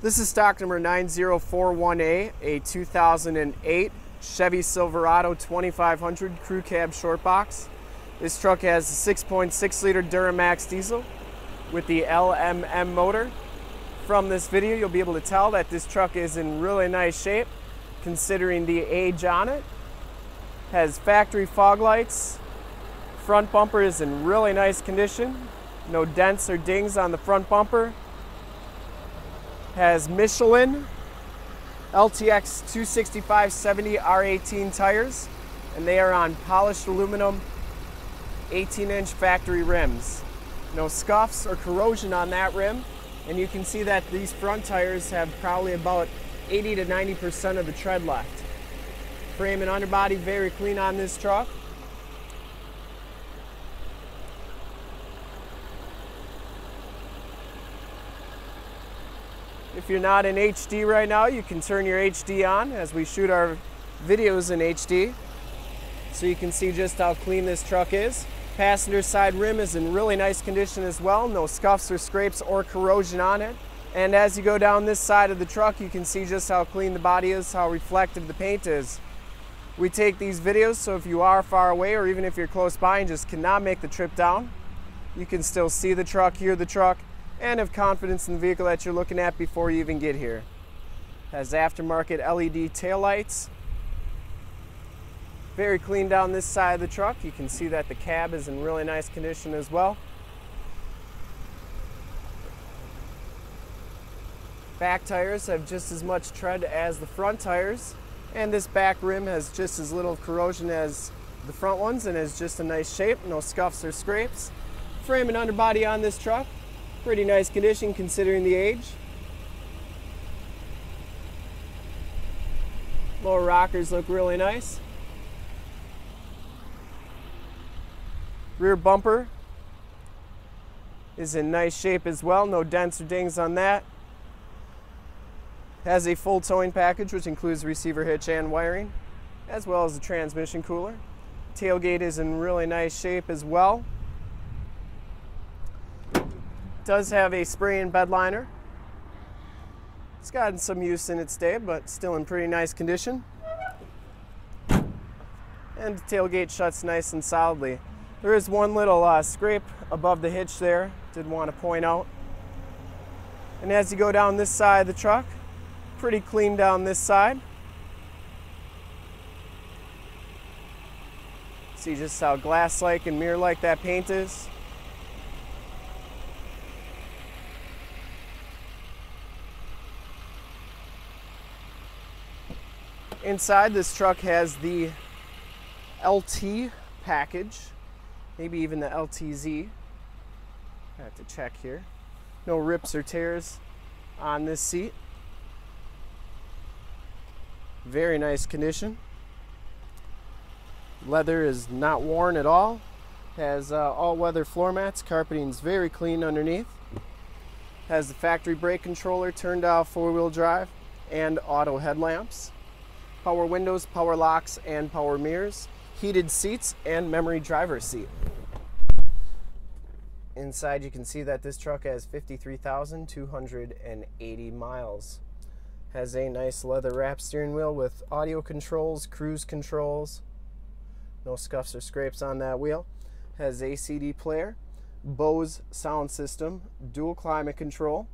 This is stock number 9041A, a 2008 Chevy Silverado 2500 Crew Cab Short Box. This truck has a 6.6 liter Duramax diesel with the LMM motor. From this video, you'll be able to tell that this truck is in really nice shape considering the age on it. Has factory fog lights. Front bumper is in really nice condition. No dents or dings on the front bumper. Has Michelin LTX 265-70 R18 tires and they are on polished aluminum 18 inch factory rims. No scuffs or corrosion on that rim and you can see that these front tires have probably about 80 to 90% of the tread left. Frame and underbody very clean on this truck. If you're not in HD right now, you can turn your HD on as we shoot our videos in HD. So you can see just how clean this truck is. Passenger side rim is in really nice condition as well. No scuffs or scrapes or corrosion on it. And as you go down this side of the truck, you can see just how clean the body is, how reflective the paint is. We take these videos, so if you are far away or even if you're close by and just cannot make the trip down, you can still see the truck, hear the truck, and have confidence in the vehicle that you're looking at before you even get here. Has aftermarket LED taillights. Very clean down this side of the truck. You can see that the cab is in really nice condition as well. Back tires have just as much tread as the front tires and this back rim has just as little corrosion as the front ones and is just a nice shape, no scuffs or scrapes. Frame and underbody on this truck, pretty nice condition considering the age. Lower rockers look really nice. Rear bumper is in nice shape as well, no dents or dings on that. Has a full towing package which includes receiver hitch and wiring, as well as a transmission cooler. Tailgate is in really nice shape as well. Does have a spray and bed liner. It's gotten some use in its day, but still in pretty nice condition. And the tailgate shuts nice and solidly. There is one little uh, scrape above the hitch there, did want to point out. And as you go down this side of the truck, pretty clean down this side. See just how glass-like and mirror-like that paint is. Inside, this truck has the LT package, maybe even the LTZ. I have to check here. No rips or tears on this seat. Very nice condition. Leather is not worn at all. Has uh, all-weather floor mats. Carpeting is very clean underneath. Has the factory brake controller, turn dial four-wheel drive, and auto headlamps. Power windows, power locks, and power mirrors. Heated seats and memory driver seat. Inside you can see that this truck has 53,280 miles. Has a nice leather wrap steering wheel with audio controls, cruise controls. No scuffs or scrapes on that wheel. Has a CD player, Bose sound system, dual climate control.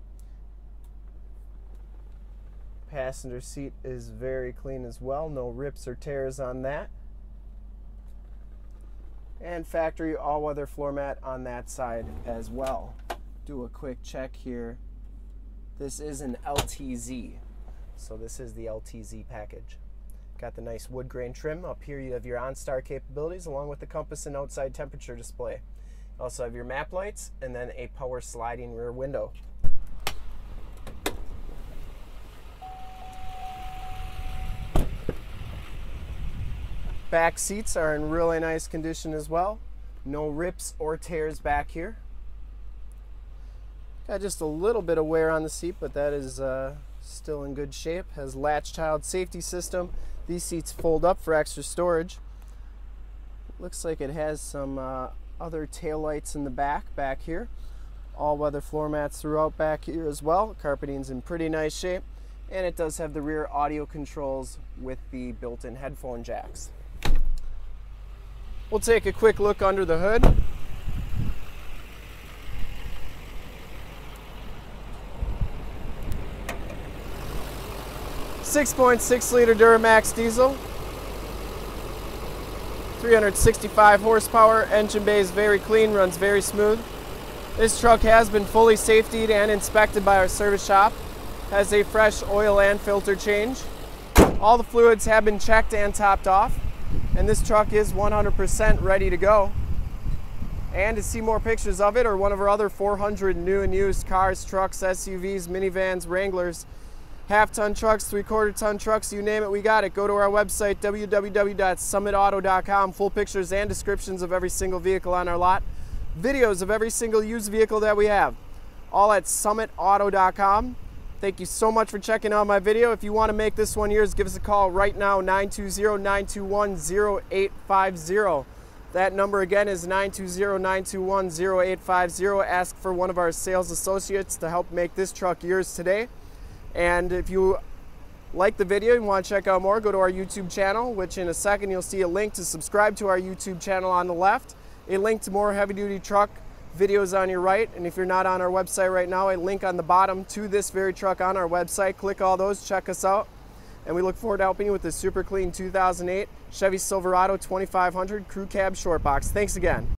Passenger seat is very clean as well. No rips or tears on that. And factory all-weather floor mat on that side as well. Do a quick check here. This is an LTZ. So this is the LTZ package. Got the nice wood grain trim. Up here you have your OnStar capabilities along with the compass and outside temperature display. Also have your map lights and then a power sliding rear window. Back seats are in really nice condition as well. No rips or tears back here. Got just a little bit of wear on the seat, but that is uh, still in good shape. Has latch child safety system. These seats fold up for extra storage. Looks like it has some uh, other tail lights in the back, back here. All weather floor mats throughout back here as well. Carpeting's in pretty nice shape. And it does have the rear audio controls with the built-in headphone jacks. We'll take a quick look under the hood. Six point six liter Duramax diesel, 365 horsepower, engine bay is very clean, runs very smooth. This truck has been fully safetied and inspected by our service shop. Has a fresh oil and filter change. All the fluids have been checked and topped off. And this truck is 100% ready to go. And to see more pictures of it or one of our other 400 new and used cars, trucks, SUVs, minivans, Wranglers, half ton trucks, three quarter ton trucks, you name it, we got it. Go to our website, www.summitauto.com. Full pictures and descriptions of every single vehicle on our lot. Videos of every single used vehicle that we have. All at summitauto.com. Thank you so much for checking out my video. If you want to make this one yours, give us a call right now, 920-921-0850. That number again is 920-921-0850. Ask for one of our sales associates to help make this truck yours today. And if you like the video and want to check out more, go to our YouTube channel, which in a second you'll see a link to subscribe to our YouTube channel on the left, a link to more heavy duty truck videos on your right. And if you're not on our website right now, a link on the bottom to this very truck on our website. Click all those, check us out. And we look forward to helping you with this super clean 2008 Chevy Silverado 2500 Crew Cab Short Box. Thanks again.